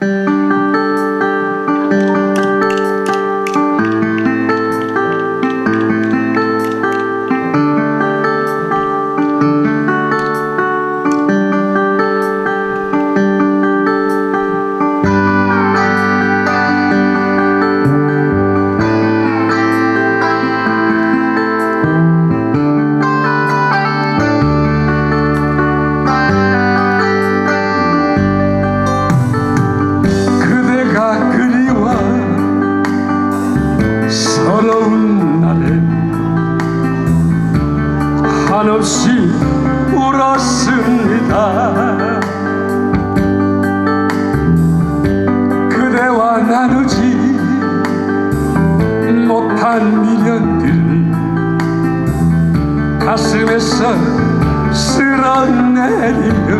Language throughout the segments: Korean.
그대 한없이 울었습니다. 그대와 나누지 못한 미련들. 가슴에서 쓸어내리며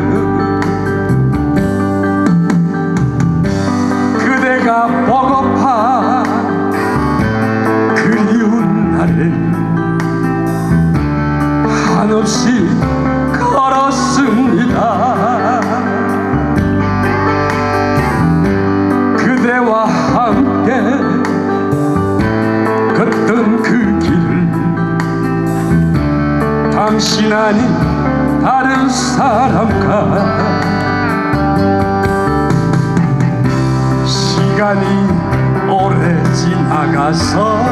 한없이 걸었습니다. 그대와 함께 걷던 그 길을 당신 아닌 다른 사람과 시간이 오래 지나가서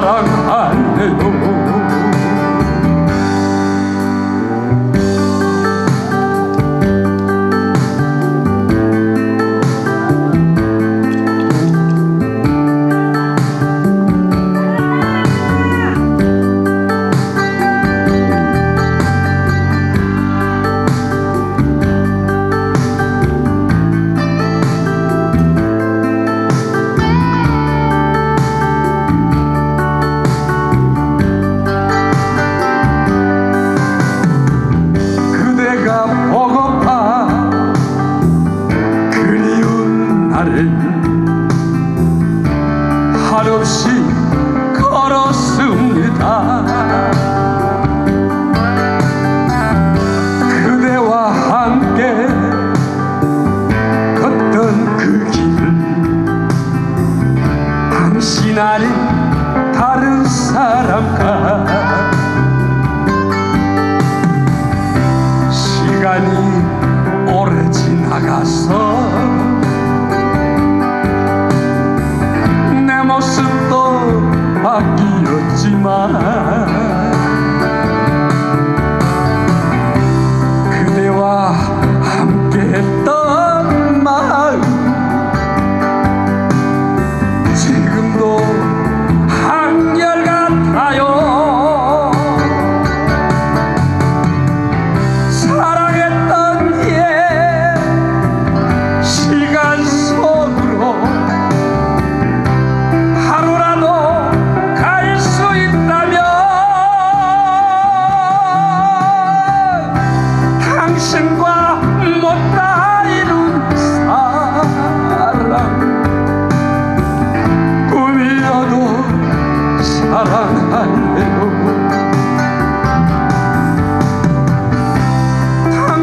사랑할래요 날을 한없이 걸었습니다. 그대와 함께 걷던 그 길을 당신 아닌 다른 사람과 시간이 오래 지나가서 my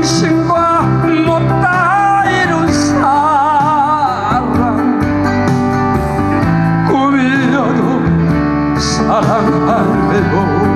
신과 못다 이룬 사랑. 꾸밀려도 사랑 안 돼요